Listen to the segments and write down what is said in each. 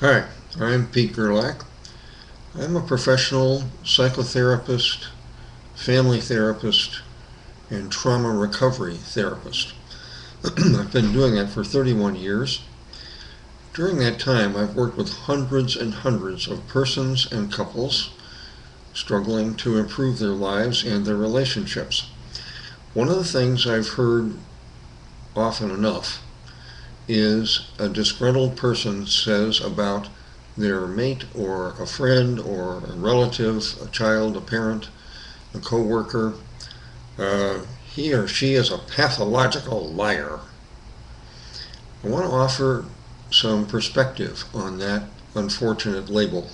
Hi, I'm Pete Gerlach. I'm a professional psychotherapist, family therapist, and trauma recovery therapist. I've been doing that for 31 years. During that time, I've worked with hundreds and hundreds of persons and couples struggling to improve their lives and their relationships. One of the things I've heard often enough is a disgruntled person says about their mate or a friend or a relative, a child, a parent, a coworker, uh, he or she is a pathological liar. I want to offer some perspective on that unfortunate label.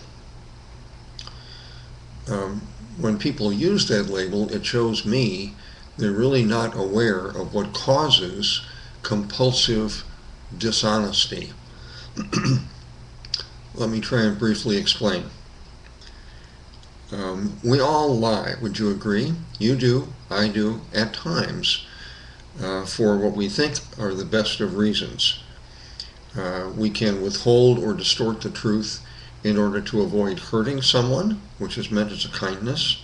Um, when people use that label, it shows me they're really not aware of what causes compulsive dishonesty. Let me try and briefly explain. Um, we all lie, would you agree? You do, I do, at times, uh, for what we think are the best of reasons. Uh, we can withhold or distort the truth in order to avoid hurting someone, which is meant as a kindness.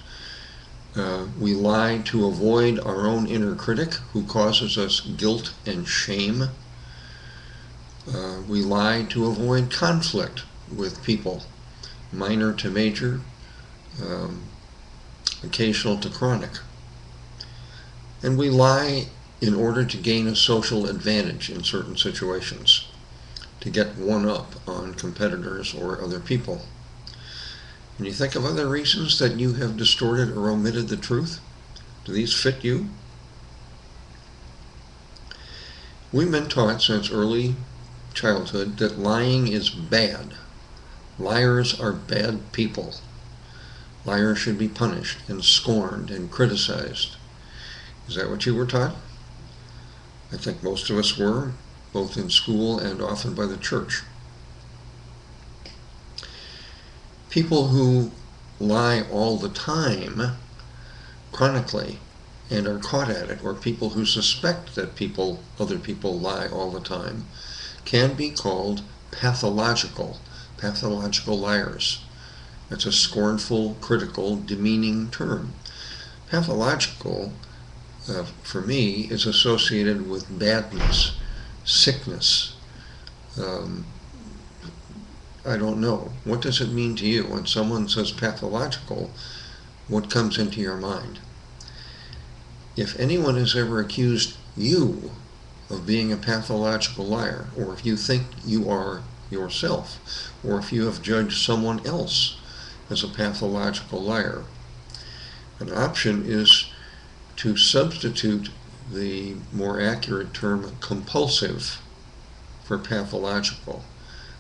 Uh, we lie to avoid our own inner critic who causes us guilt and shame. Uh, we lie to avoid conflict with people, minor to major, um, occasional to chronic. And we lie in order to gain a social advantage in certain situations, to get one up on competitors or other people. Can you think of other reasons that you have distorted or omitted the truth? Do these fit you? We've been taught since early childhood that lying is bad. Liars are bad people. Liars should be punished and scorned and criticized. Is that what you were taught? I think most of us were, both in school and often by the church. People who lie all the time, chronically, and are caught at it, or people who suspect that people, other people lie all the time, can be called pathological, pathological liars. That's a scornful, critical, demeaning term. Pathological, uh, for me, is associated with badness, sickness. Um, I don't know. What does it mean to you when someone says pathological? What comes into your mind? If anyone has ever accused you of being a pathological liar, or if you think you are yourself, or if you have judged someone else as a pathological liar. An option is to substitute the more accurate term compulsive for pathological.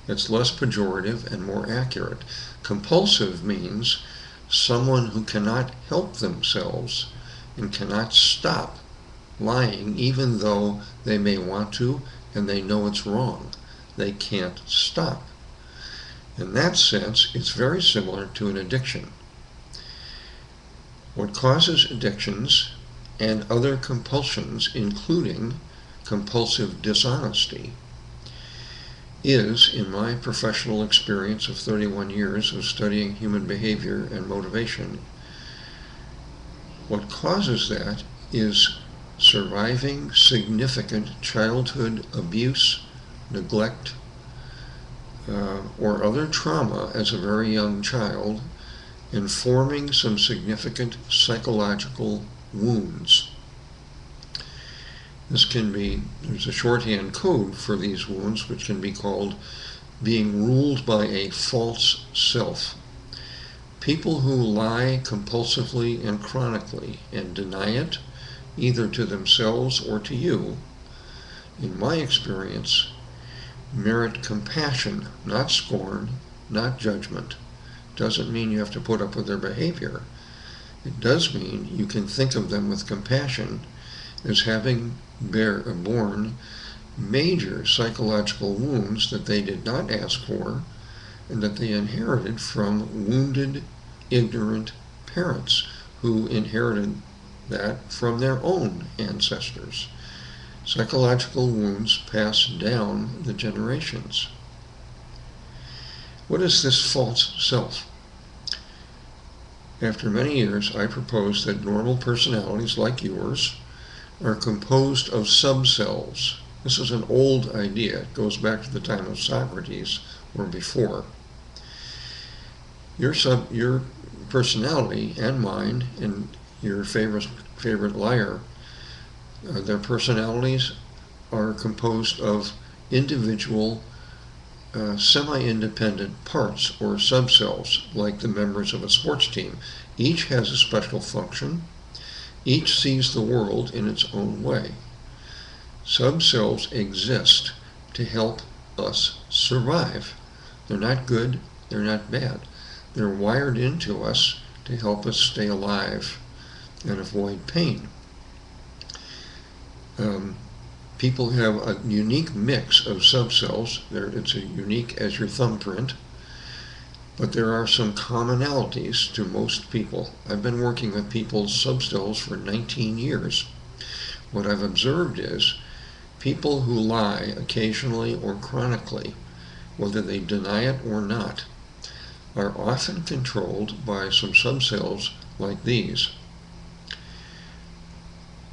It's less pejorative and more accurate. Compulsive means someone who cannot help themselves and cannot stop lying even though they may want to and they know it's wrong. They can't stop. In that sense, it's very similar to an addiction. What causes addictions and other compulsions, including compulsive dishonesty, is, in my professional experience of 31 years of studying human behavior and motivation, what causes that is surviving significant childhood abuse, neglect, uh, or other trauma as a very young child, and informing some significant psychological wounds. This can be, there's a shorthand code for these wounds, which can be called being ruled by a false self. People who lie compulsively and chronically and deny it, either to themselves or to you, in my experience, merit compassion, not scorn, not judgment. Doesn't mean you have to put up with their behavior. It does mean you can think of them with compassion as having bear, borne major psychological wounds that they did not ask for and that they inherited from wounded, ignorant parents who inherited that from their own ancestors. Psychological wounds pass down the generations. What is this false self? After many years, I propose that normal personalities like yours are composed of subselves. This is an old idea. It goes back to the time of Socrates or before. Your sub, your personality and mine and your favorite favorite liar, uh, their personalities are composed of individual uh, semi-independent parts or subselves, like the members of a sports team. Each has a special function. Each sees the world in its own way. Subselves exist to help us survive. They're not good, they're not bad. They're wired into us to help us stay alive and avoid pain. Um, people have a unique mix of subselves. it's a unique as your thumbprint, but there are some commonalities to most people. I've been working with people's subselves for 19 years. What I've observed is people who lie occasionally or chronically, whether they deny it or not, are often controlled by some subselves like these.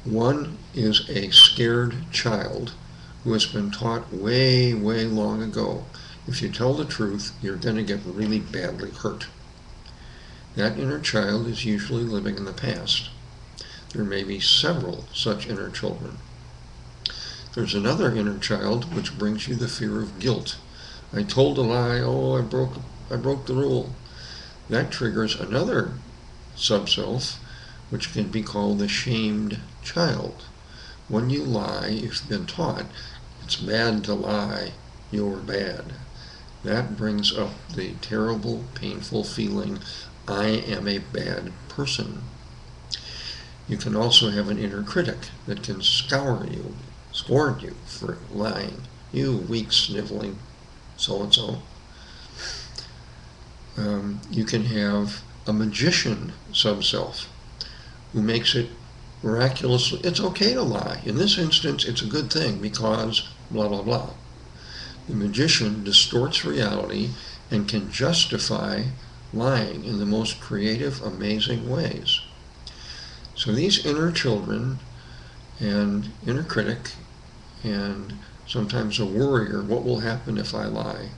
One is a scared child who has been taught way, way long ago if you tell the truth, you're going to get really badly hurt. That inner child is usually living in the past. There may be several such inner children. There's another inner child which brings you the fear of guilt. I told a lie, oh, I broke, I broke the rule. That triggers another subself which can be called the shamed child. When you lie, you've been taught it's bad to lie, you're bad. That brings up the terrible, painful feeling, I am a bad person. You can also have an inner critic that can scour you, scorn you for lying. You weak, sniveling so-and-so. Um, you can have a magician sub-self who makes it miraculously, it's okay to lie. In this instance, it's a good thing because blah, blah, blah. The magician distorts reality and can justify lying in the most creative, amazing ways. So these inner children and inner critic and sometimes a worrier, what will happen if I lie?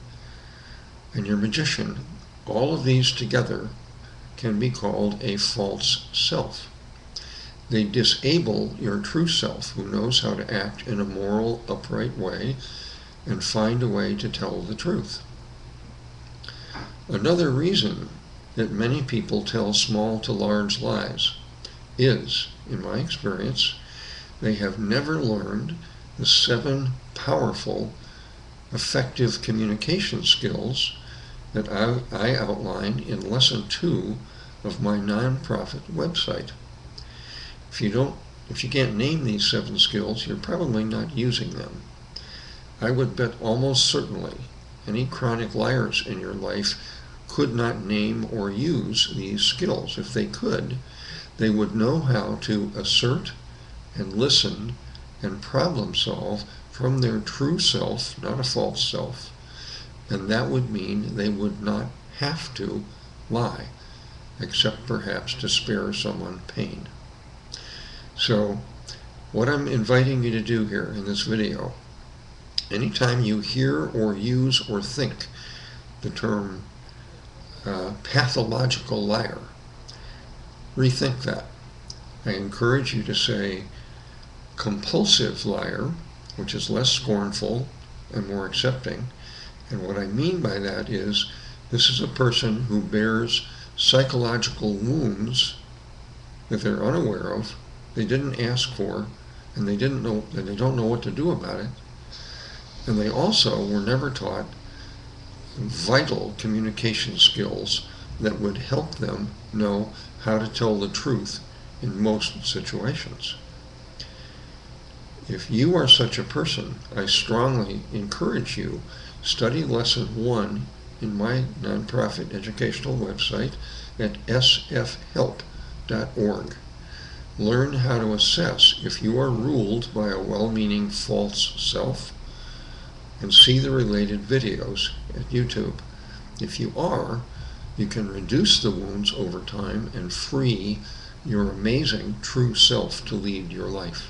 And your magician, all of these together can be called a false self. They disable your true self, who knows how to act in a moral, upright way and find a way to tell the truth. Another reason that many people tell small to large lies is, in my experience, they have never learned the seven powerful, effective communication skills that I, I outline in lesson two of my nonprofit website. If you don't, if you can't name these seven skills, you're probably not using them. I would bet almost certainly any chronic liars in your life could not name or use these skills. If they could, they would know how to assert and listen and problem solve from their true self, not a false self. And that would mean they would not have to lie, except perhaps to spare someone pain. So what I'm inviting you to do here in this video, anytime you hear or use or think the term uh, pathological liar, rethink that. I encourage you to say compulsive liar, which is less scornful and more accepting. And what I mean by that is this is a person who bears psychological wounds that they're unaware of they didn't ask for, and they didn't know, and they don't know what to do about it. And they also were never taught vital communication skills that would help them know how to tell the truth in most situations. If you are such a person, I strongly encourage you study lesson one in my nonprofit educational website at sfhelp.org. Learn how to assess if you are ruled by a well-meaning false self and see the related videos at YouTube. If you are, you can reduce the wounds over time and free your amazing true self to lead your life.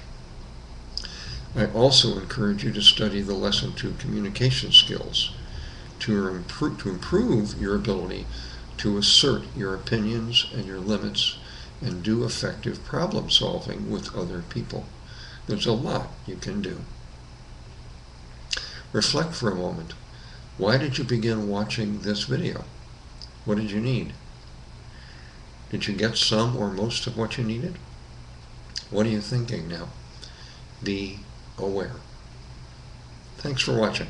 I also encourage you to study the Lesson 2 communication skills to improve, to improve your ability to assert your opinions and your limits and do effective problem solving with other people. There's a lot you can do. Reflect for a moment. Why did you begin watching this video? What did you need? Did you get some or most of what you needed? What are you thinking now? Be aware. Thanks for watching.